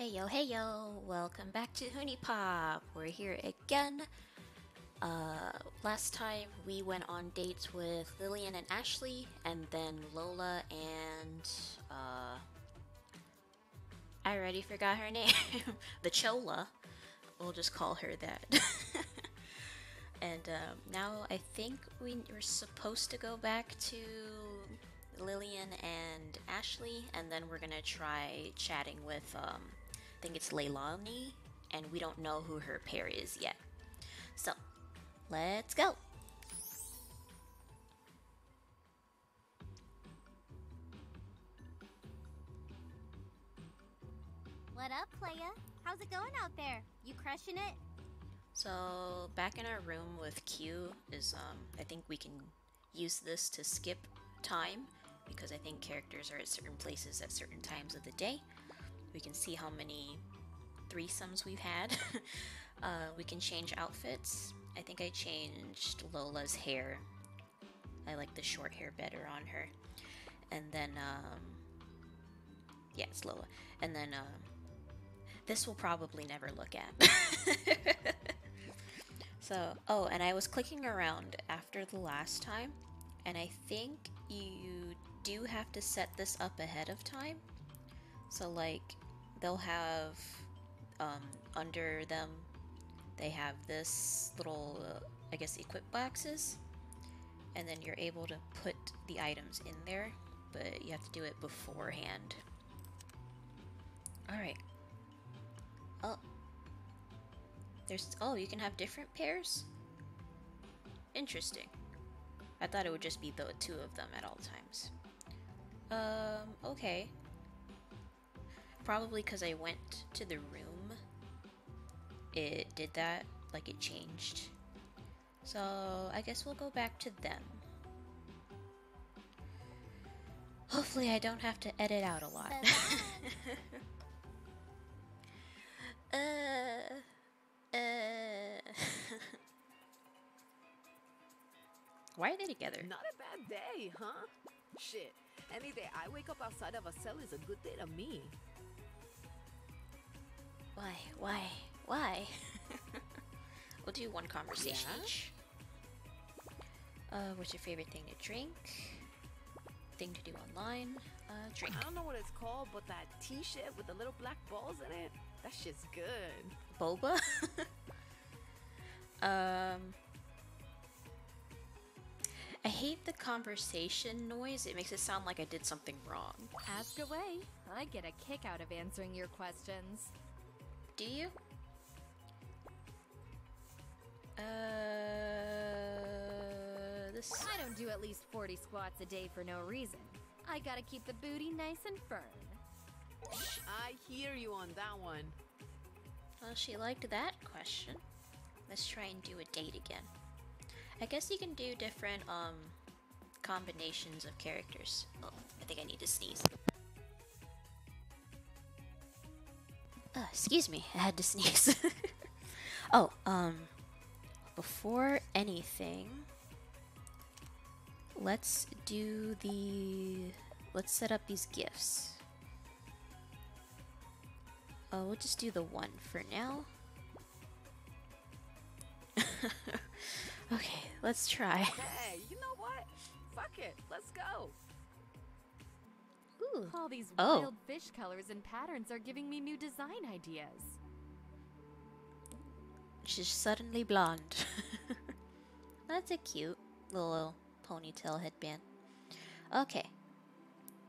Hey yo, hey yo, welcome back to HuniePop. We're here again. Uh, last time we went on dates with Lillian and Ashley, and then Lola and uh, I already forgot her name. the Chola. We'll just call her that. and um, now I think we were supposed to go back to Lillian and Ashley, and then we're gonna try chatting with, um, think it's Lailani, and we don't know who her pair is yet. So, let's go! What up, playa? How's it going out there? You crushing it? So, back in our room with Kyu is, um, I think we can use this to skip time because I think characters are at certain places at certain times of the day. We can see how many threesomes we've had. uh, we can change outfits. I think I changed Lola's hair. I like the short hair better on her. And then, um, yeah, it's Lola. And then, um, this will probably never look at. so, oh, and I was clicking around after the last time, and I think you do have to set this up ahead of time. So, like, they'll have um, under them, they have this little, uh, I guess, equip boxes, and then you're able to put the items in there, but you have to do it beforehand. Alright. Oh. There's, oh, you can have different pairs? Interesting. I thought it would just be the two of them at all times. Um, okay. Probably because I went to the room. It did that, like it changed. So, I guess we'll go back to them. Hopefully I don't have to edit out a lot. uh, uh. Why are they together? Not a bad day, huh? Shit, any day I wake up outside of a cell is a good day to me. Why? Why? Why? we'll do one conversation Yeah? each. Uh, what's your favorite thing to drink? Thing to do online? Uh, drink. I don't know what it's called, but that t-shirt with the little black balls in it, that shit's good. Boba? um. I hate the conversation noise. It makes it sound like I did something wrong. Ask away. I get a kick out of answering your questions. Do you? Uh, this. I don't do at least 40 squats a day for no reason. I gotta keep the booty nice and firm. I hear you on that one. Well, she liked that question. Let's try and do a date again. I guess you can do different um combinations of characters. Oh, I think I need to sneeze. Uh, excuse me, I had to sneeze. oh, um, before anything, let's do the. Let's set up these gifts. Uh, we'll just do the one for now. okay, let's try. Hey, you know what? Fuck it, let's go. Ooh. All these Oh. wild fish colors and patterns are giving me new design ideas. She's suddenly blonde. That's a cute little ponytail headband. Okay,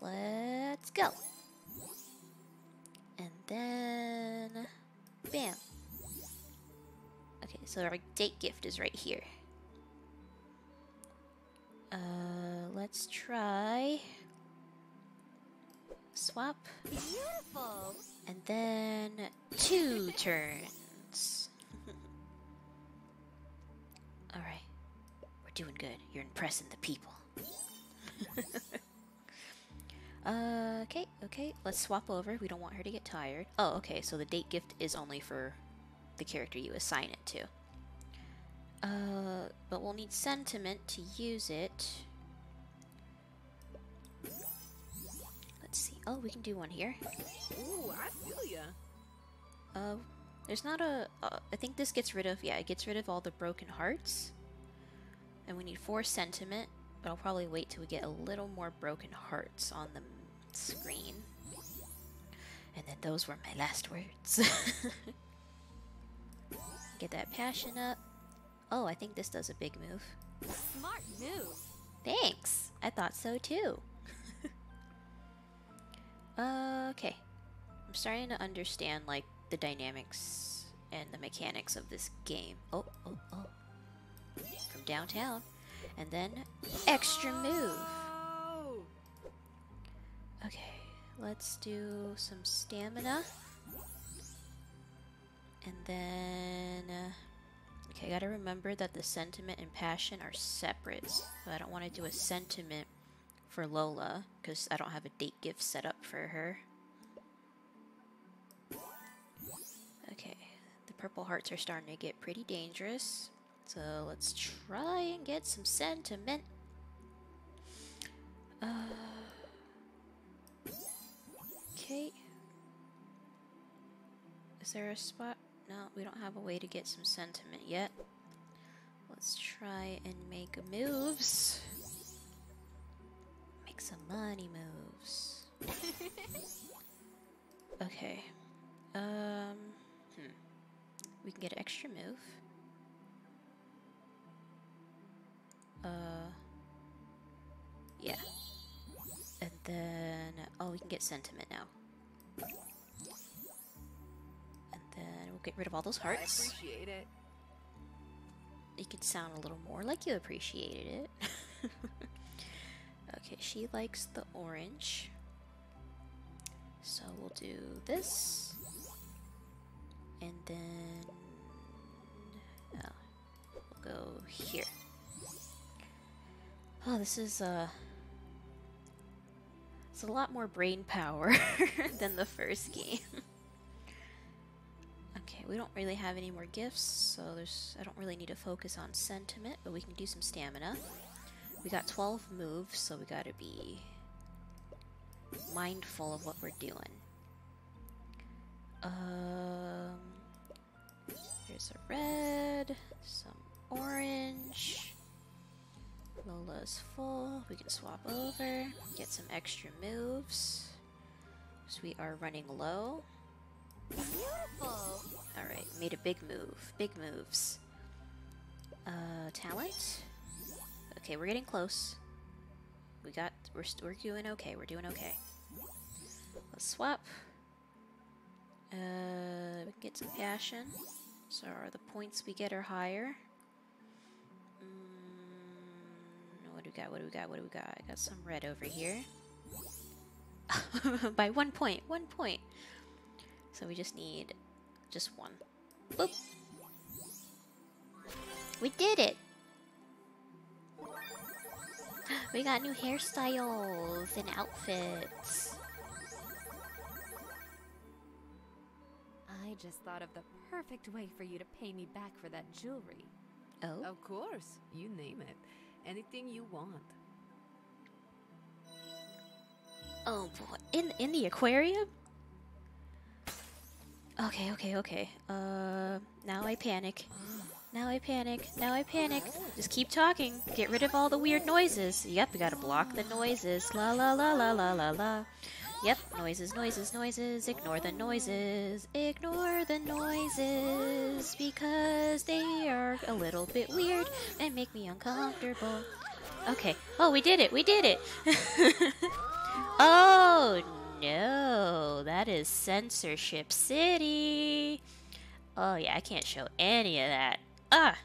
let's go. And then, bam. Okay, so our date gift is right here. Uh, let's try swap, Beautiful. and then two turns. All right, we're doing good. You're impressing the people. Uh, okay, okay. Let's swap over. We don't want her to get tired. Oh, okay. So the date gift is only for the character you assign it to. Uh, but we'll need sentiment to use it. Oh, we can do one here. Ooh, I feel ya. Uh, there's not a. Uh, I think this gets rid of. Yeah, it gets rid of all the broken hearts. And we need four sentiment, but I'll probably wait till we get a little more broken hearts on the screen. And then those were my last words. get that passion up. Oh, I think this does a big move. Smart move. Thanks. I thought so too. Okay. I'm starting to understand like the dynamics and the mechanics of this game. Oh, oh, oh. From downtown. And then extra move. Okay, let's do some stamina. And then uh, Okay, I gotta remember that the sentiment and passion are separate. So I don't want to do a sentiment for Lola, because I don't have a date gift set up for her. Okay, the purple hearts are starting to get pretty dangerous. So let's try and get some sentiment. Uh, okay. Is there a spot? No, we don't have a way to get some sentiment yet. Let's try and make moves. Money moves. okay. Um, hmm. We can get an extra move. Uh, yeah. And then, oh, we can get sentiment now. And then we'll get rid of all those hearts. I appreciate it. You could sound a little more like you appreciated it. okay, she likes the orange. So we'll do this. And then... Oh, we'll go here. Oh, this is, uh... It's a lot more brain power than the first game. Okay, we don't really have any more gifts, so there's I don't really need to focus on sentiment, but we can do some stamina. We got 12 moves, so we gotta be mindful of what we're doing. Um, here's a red, some orange. Lola's full. We can swap over, get some extra moves. So we are running low. Beautiful. Alright, made a big move. Big moves. Uh, talent? Okay, we're getting close. We got, we're, we're doing okay, we're doing okay. Let's swap. Uh, we can get some passion. So the points we get are higher. Mm, what do we got, what do we got, what do we got? I got some red over here. By one point, one point. So we just need just one. Boop. We did it! We got new hairstyles and outfits. I just thought of the perfect way for you to pay me back for that jewelry. Oh? Of course. You name it. Anything you want. Oh boy. In in the aquarium? Okay, okay, okay. Uh, now I panic. Now I panic. Now I panic. Just keep talking. Get rid of all the weird noises. Yep, we gotta block the noises. La la la la la la la. Yep, noises, noises, noises. Ignore the noises. Ignore the noises because they are a little bit weird and make me uncomfortable. Okay. Oh, we did it. We did it. oh, no, that is censorship city. Oh yeah, I can't show any of that. Ah,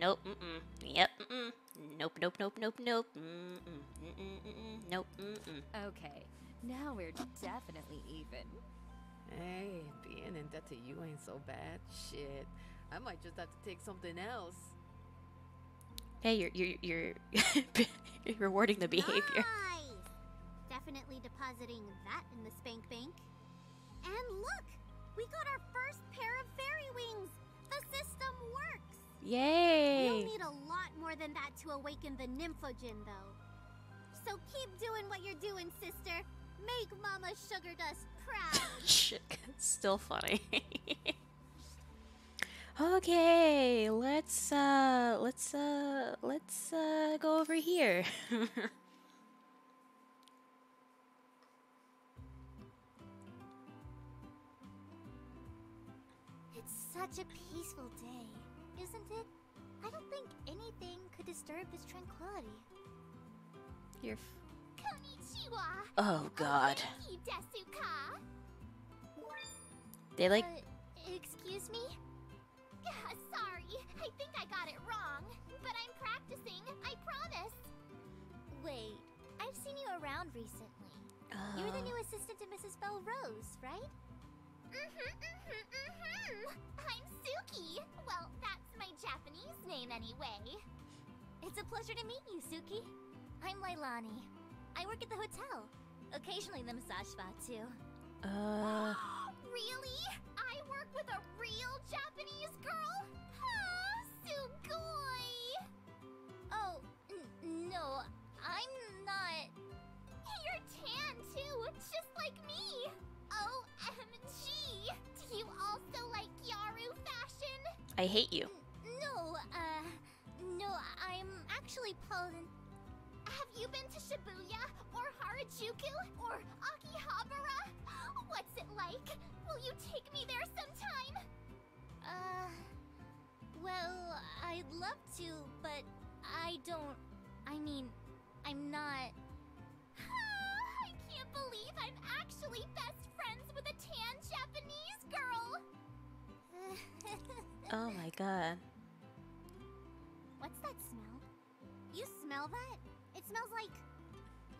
nope, mm-mm, yep, mm-mm, nope, nope, nope, nope, nope, mm-mm, mm-mm, mm-mm, nope, mm-mm. Okay, now we're definitely even. Hey, being in debt to you ain't so bad. Shit, I might just have to take something else. Hey, you're you're you're, you're rewarding the behavior. Nice. Definitely depositing that in the spank bank. And look! We got our first pair of fairy wings! The system works! Yay! You'll need a lot more than that to awaken the Nymphojinn, though. So keep doing what you're doing, sister. Make Mama Sugar Dust proud. Shit, still funny. Okay, let's uh let's uh let's uh go over here. It's such a peaceful day, isn't it? I don't think anything could disturb this tranquility. You're Konnichiwa! Oh god. Genki? They like Uh, excuse me? Sorry, I think I got it wrong. But I'm practicing, I promise. Wait, I've seen you around recently. You're the uh, new assistant to Mrs. Belle Rose, right? Mm-hmm, mm-hmm, mm-hmm. I'm Suki. Well, that's my Japanese name anyway. It's a pleasure to meet you, Suki. I'm Lailani. I work at the hotel. Occasionally the massage spa, too. uh I hate you. No, uh, no, I'm actually Poland. Have you been to Shibuya or Harajuku or Akihabara? What's it like? Will you take me there sometime? Uh, well, I'd love to, but I don't. I mean, I'm not. I can't believe I'm actually best friends with a tan Japanese girl. Oh my god. What's that smell? You smell that? It smells like.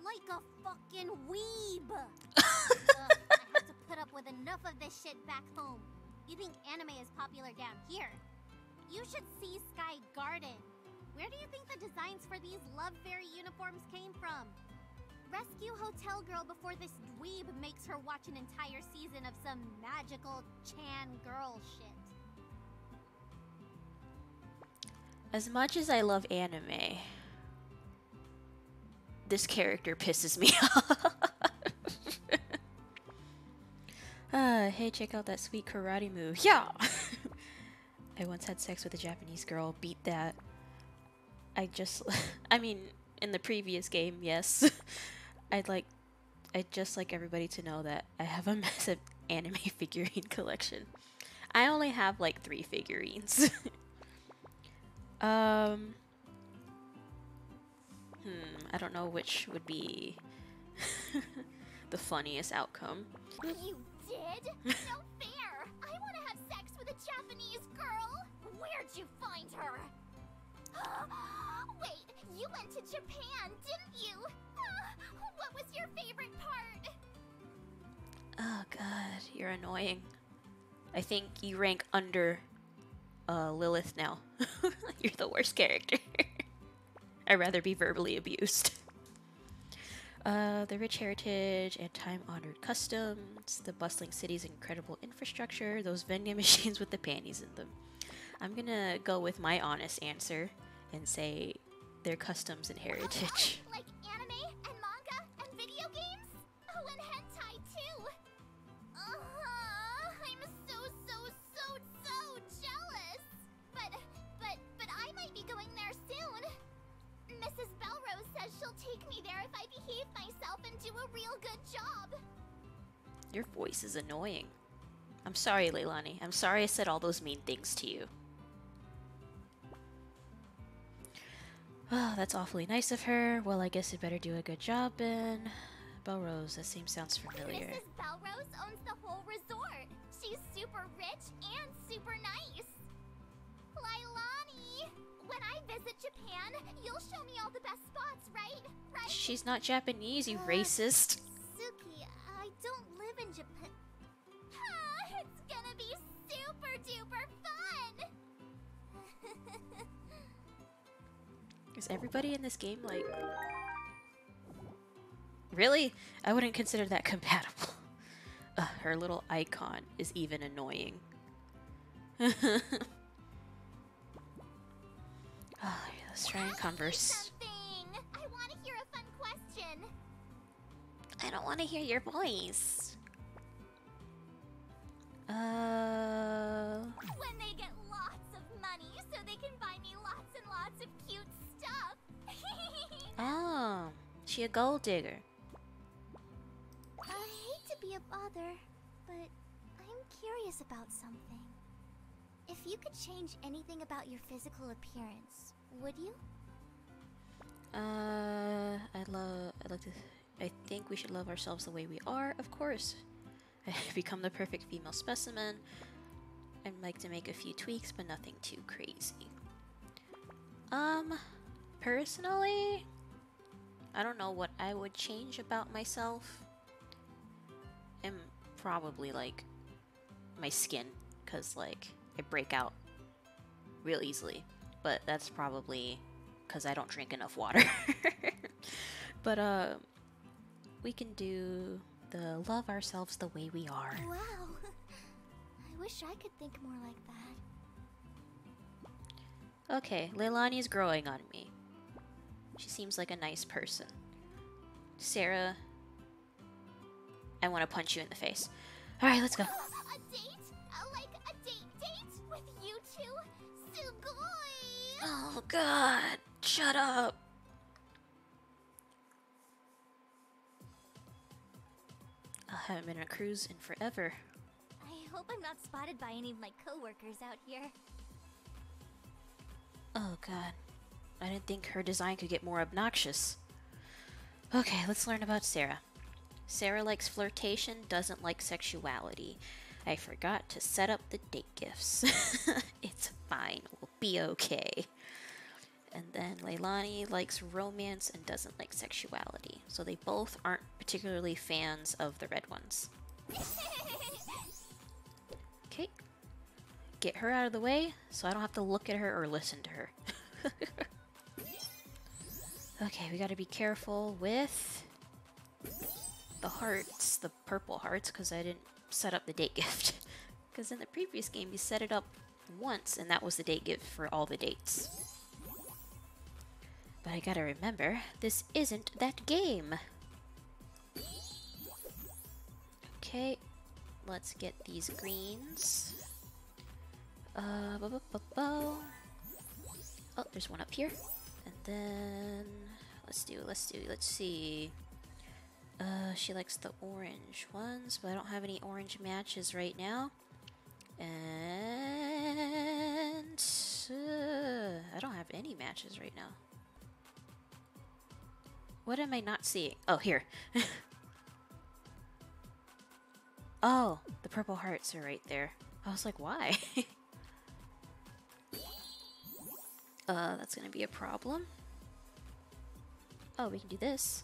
like a fucking weeb! Ugh, I have to put up with enough of this shit back home. You think anime is popular down here? You should see Sky Garden. Where do you think the designs for these Love Fairy uniforms came from? Rescue Hotel Girl before this dweeb makes her watch an entire season of some magical Chan girl shit. As much as I love anime, this character pisses me off. uh, hey, check out that sweet karate move. Yeah! I once had sex with a Japanese girl, beat that. I just, I mean, in the previous game, yes. I'd like, I'd just like everybody to know that I have a massive anime figurine collection. I only have like three figurines. Um. Hmm. I don't know which would be the funniest outcome. You did? No fair! I want to have sex with a Japanese girl! Where'd you find her? Wait, you went to Japan, didn't you? what was your favorite part? Oh god, you're annoying. I think you rank under uh, Lilith now. you're the worst character. I'd rather be verbally abused. Uh, the rich heritage and time honored customs, the bustling city's incredible infrastructure, those vending machines with the panties in them. I'm gonna go with my honest answer and say their customs and heritage. Like Your voice is annoying. I'm sorry, Lailani. I'm sorry I said all those mean things to you. Oh, that's awfully nice of her. Well, I guess I better do a good job, Ben. Belrose, that seems sounds familiar. Mrs. Belrose owns the whole resort. She's super rich and super nice. Lailani, when I visit Japan, you'll show me all the best spots, right? Right? She's not Japanese, you Uh, racist. Suki, I don't live in Japan. Ah, it's gonna be super duper fun! Is everybody in this game like. Really? I wouldn't consider that compatible. Ugh, her little icon is even annoying. Ah, let's try and converse. I want to hear a fun question. I don't want to hear your voice. Uh. When they get lost lots and lots of cute stuff. Oh, she a gold digger. I hate to be a bother, but I'm curious about something. If you could change anything about your physical appearance, would you? Uh, I love. I like to. I think we should love ourselves the way we are. Of course, become the perfect female specimen. I'd like to make a few tweaks, but nothing too crazy. Um, personally, I don't know what I would change about myself. I'm probably like my skin, cause like I break out real easily. But that's probably because I don't drink enough water. but uh, we can do the love ourselves the way we are. Wow. I wish I could think more like that. Okay, Lailani is growing on me. She seems like a nice person. Sarah, I want to punch you in the face. All right, let's go. A date? Like a date date with you two? Sugoi! Oh God! Shut up. I haven't been on a cruise in forever. I hope I'm not spotted by any of my coworkers out here. Oh god. I didn't think her design could get more obnoxious. Okay, let's learn about Sarah. Sarah likes flirtation, doesn't like sexuality. I forgot to set up the date gifts. it's fine, we'll be okay. And then Lailani likes romance and doesn't like sexuality. So they both aren't particularly fans of the red ones. Okay. Get her out of the way so I don't have to look at her or listen to her. okay, we gotta be careful with the hearts, the purple hearts, because I didn't set up the date gift. Because in the previous game, you set it up once, and that was the date gift for all the dates. But I gotta remember, this isn't that game. Okay, let's get these greens. Uh, -bo -bo -bo. Oh, there's one up here. And then let's do, let's do, let's see. Uh, she likes the orange ones, but I don't have any orange matches right now. And uh, I don't have any matches right now. What am I not seeing? Oh, here. oh, the purple hearts are right there. I was like, why? uh, that's gonna be a problem. Oh, we can do this.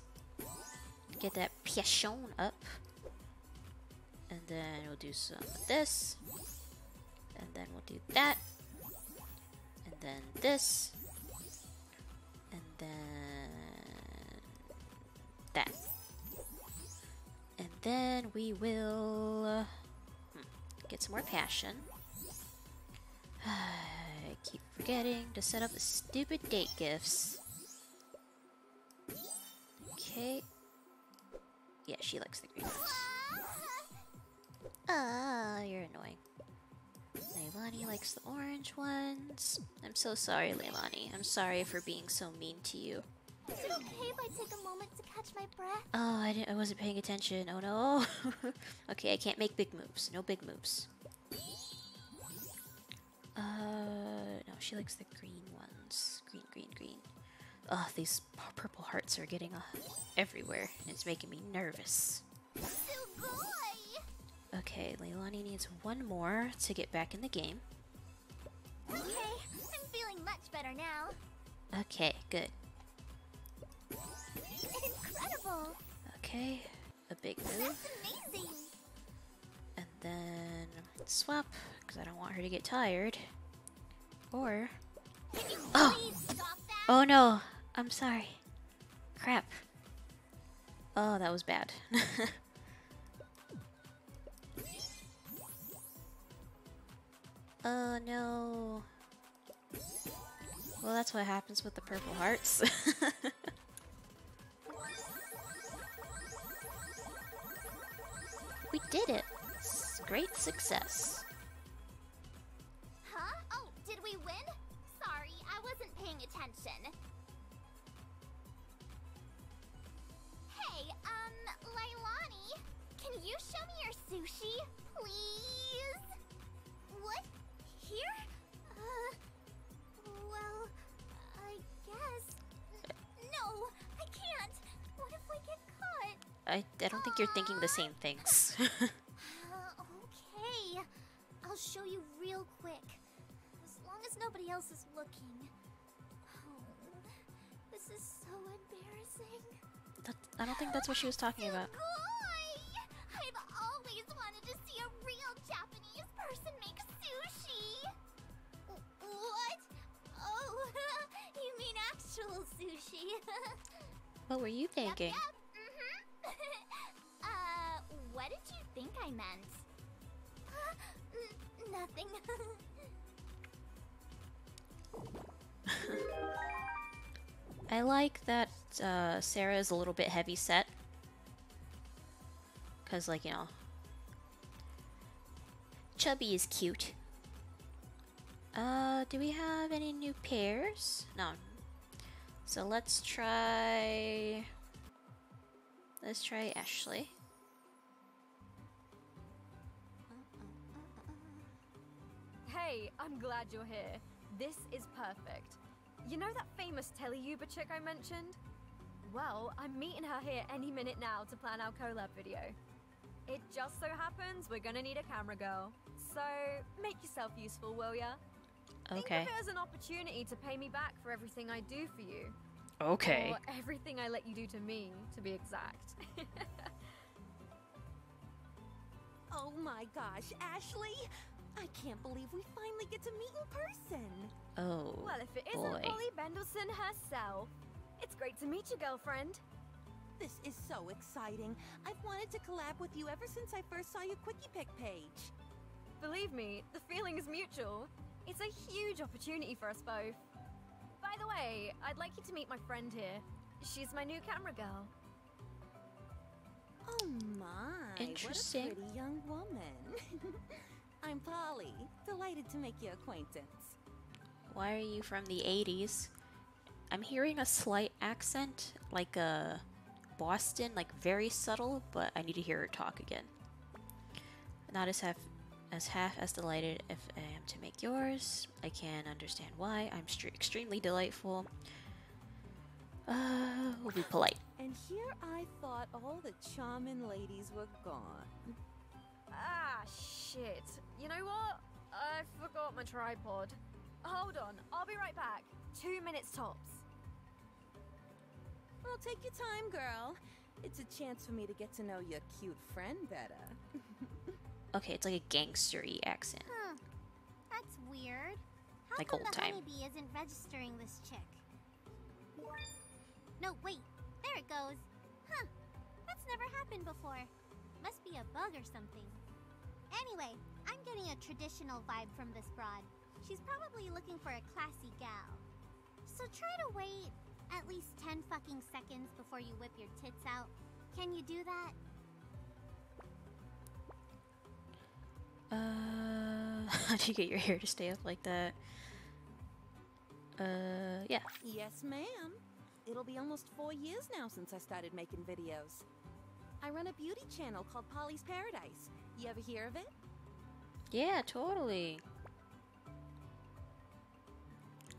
Get that piachon up. And then we'll do some of this. And then we'll do that. And then this. And then that. And then we will uh, hmm, get some more passion. I keep forgetting to set up the stupid date gifts. Okay. Yeah, she likes the green ones. Ah, you're annoying. Lailani likes the orange ones. I'm so sorry, Lailani. I'm sorry for being so mean to you. Is it okay if I take a moment to catch my breath? Oh, I, didn't, I wasn't paying attention. Oh no. okay, I can't make big moves. No big moves. Uh, no, she likes the green ones. Green, green, green. Ugh, these purple hearts are getting uh, everywhere, and it's making me nervous. Okay, Lailani needs one more to get back in the game. Okay, I'm feeling much better now. Okay, good. Okay, a big move. And then swap, because I don't want her to get tired. Or, Oh. oh no, I'm sorry. Crap. Oh, that was bad. oh no. Well, that's what happens with the purple hearts. we did it. S- Great success. Huh? Oh, did we win? Sorry, I wasn't paying attention. I, I don't think you're thinking the same things. Uh, okay. I'll show you real quick. As long as nobody else is looking. Oh, this is so embarrassing. that, I don't think that's what she was talking about. I've always wanted to see a real Japanese person make sushi. What? Oh, you mean actual sushi? What were you thinking? yep, mhm. uh, what did you think I meant? Nothing. I like that uh, Sarah is a little bit heavy set. Because, like, you know, Chubby is cute. Uh, do we have any new pairs? No. So let's try. Let's try Ashley. Hey, I'm glad you're here. This is perfect. You know that famous teleyuba chick I mentioned? Well, I'm meeting her here any minute now to plan our collab video. It just so happens we're gonna need a camera girl. So, make yourself useful, will ya? Think Okay. of it as an opportunity to pay me back for everything I do for you. Okay. Or everything I let you do to me, to be exact. Oh my gosh, Ashley! I can't believe we finally get to meet in person. Oh. well, if it isn't boy. Molly Bendelson herself, it's great to meet you, girlfriend. This is so exciting. I've wanted to collab with you ever since I first saw your Quickie Pick page. Believe me, the feeling is mutual. It's a huge opportunity for us both. By the way, I'd like you to meet my friend here. She's my new camera girl. Oh my! Interesting. What a pretty young woman. I'm Polly. Delighted to make your acquaintance. Why are you from the 80s? I'm hearing a slight accent, like a Boston, like very subtle, but I need to hear her talk again. Not as half as half as delighted if I am to make yours. I can understand why. I'm stre- extremely delightful. Uh, we'll be polite. And here I thought all the charming ladies were gone. Ah, shit. You know what? I forgot my tripod. Hold on, I'll be right back. Two minutes tops. Well, take your time, girl. It's a chance for me to get to know your cute friend better. Okay, it's like a gangstery accent. Huh. That's weird. How Like old the time. HunieBee isn't registering this chick? No, wait. There it goes. Huh. That's never happened before. Must be a bug or something. Anyway, I'm getting a traditional vibe from this broad. She's probably looking for a classy gal. So try to wait at least 10 fucking seconds before you whip your tits out. Can you do that? Uh, how do you get your hair to stay up like that? Uh, yeah. Yes, ma'am. It'll be almost four years now since I started making videos. I run a beauty channel called Polly's Paradise. You ever hear of it? Yeah, totally.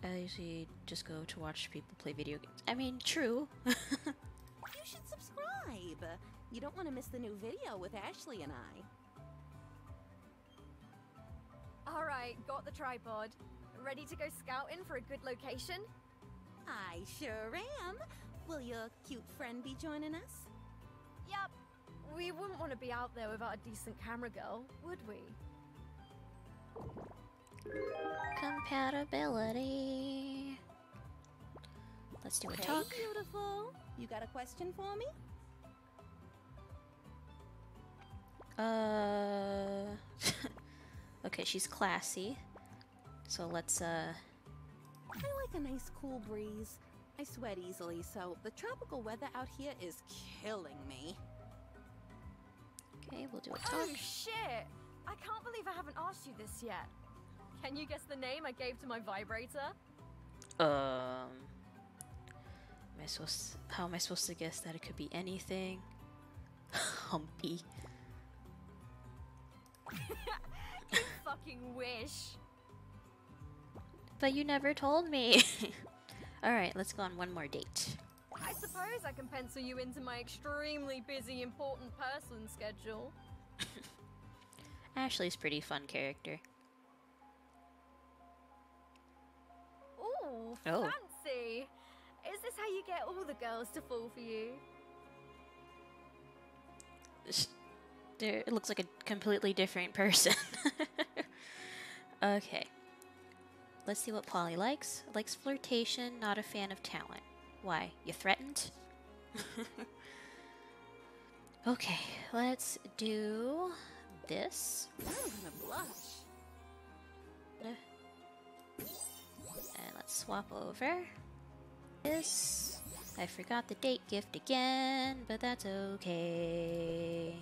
I usually just go to watch people play video games. I mean, true. You should subscribe. You don't want to miss the new video with Ashley and I. Alright, got the tripod. Ready to go scouting for a good location? I sure am. Will your cute friend be joining us? Yup. We wouldn't want to be out there without a decent camera girl, would we? Compatibility. Let's do a Hey, talk. beautiful. You got a question for me? Uh. Okay, she's classy. So let's, uh. I like a nice cool breeze. I sweat easily, so the tropical weather out here is killing me. Okay, we'll do a Oh shit! I can't believe I haven't asked you this yet. Can you guess the name I gave to my vibrator? Um, am I supposed? How am I supposed to guess that it could be anything? Humpy. Fucking wish. But you never told me. All right, let's go on one more date. I suppose I can pencil you into my extremely busy, important person schedule. Ashley's pretty fun character. Ooh, Oh. fancy. Is this how you get all the girls to fall for you? There, it looks like a completely different person. okay. Let's see what Polly likes. Likes flirtation, not a fan of talent. Why? You threatened? okay, let's do this. I'm gonna blush. And let's swap over. This. I forgot the date gift again, but that's okay.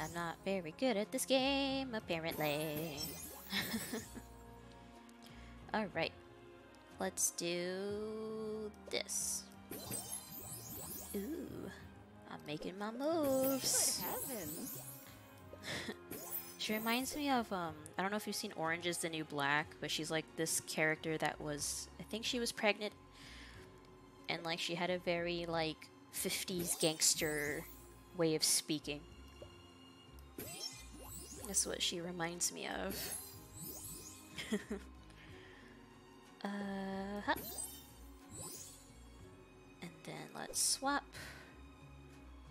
I'm not very good at this game, apparently. Alright. Let's do this. Ooh. I'm making my moves. Good heavens. She reminds me of um I don't know if you've seen Orange is the New Black, but she's like this character that was I think she was pregnant and like she had a very like 50s gangster way of speaking. That's what she reminds me of. uh huh. And then let's swap.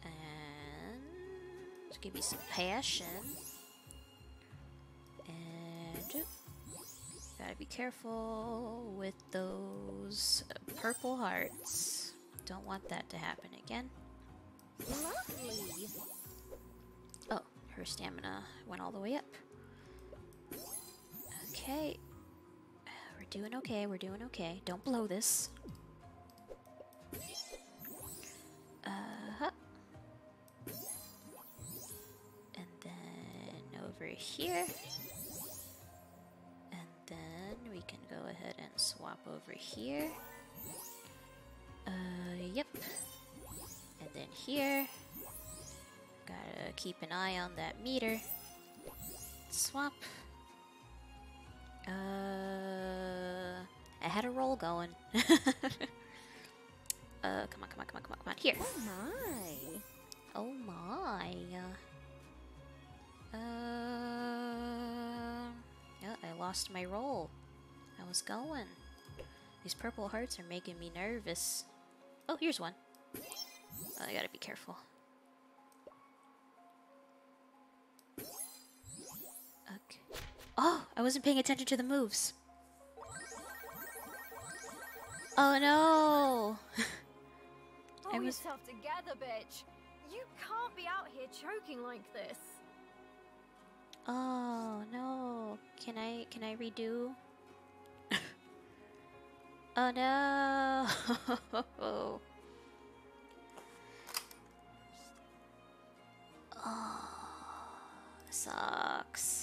And give me some passion. And gotta be careful with those purple hearts. Don't want that to happen again. Lovely. Her stamina went all the way up. Okay. We're doing okay, we're doing okay. Don't blow this. Uh-huh. And then over here. And then we can go ahead and swap over here. Uh, yep. And then here. Gotta keep an eye on that meter. Swap. Uh, I had a roll going. uh, come on, come on, come on, come on, come on. Here. Oh my. Oh my. Uh, yeah, I lost my roll. I was going. These purple hearts are making me nervous. Oh, here's one. Oh, I gotta be careful. Okay. Oh, I wasn't paying attention to the moves. Oh no! I Pull was- yourself together, bitch. You can't be out here choking like this. Oh no. Can I can I redo? oh no. oh, sucks.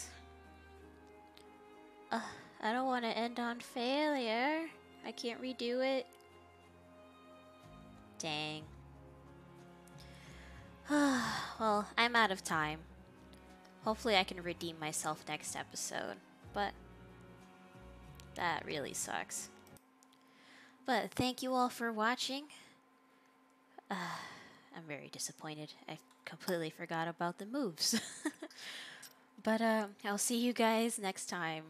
I don't want to end on failure. I can't redo it. Dang. well, I'm out of time. Hopefully, I can redeem myself next episode, but that really sucks. But thank you all for watching. Uh, I'm very disappointed. I completely forgot about the moves. but uh, I'll see you guys next time.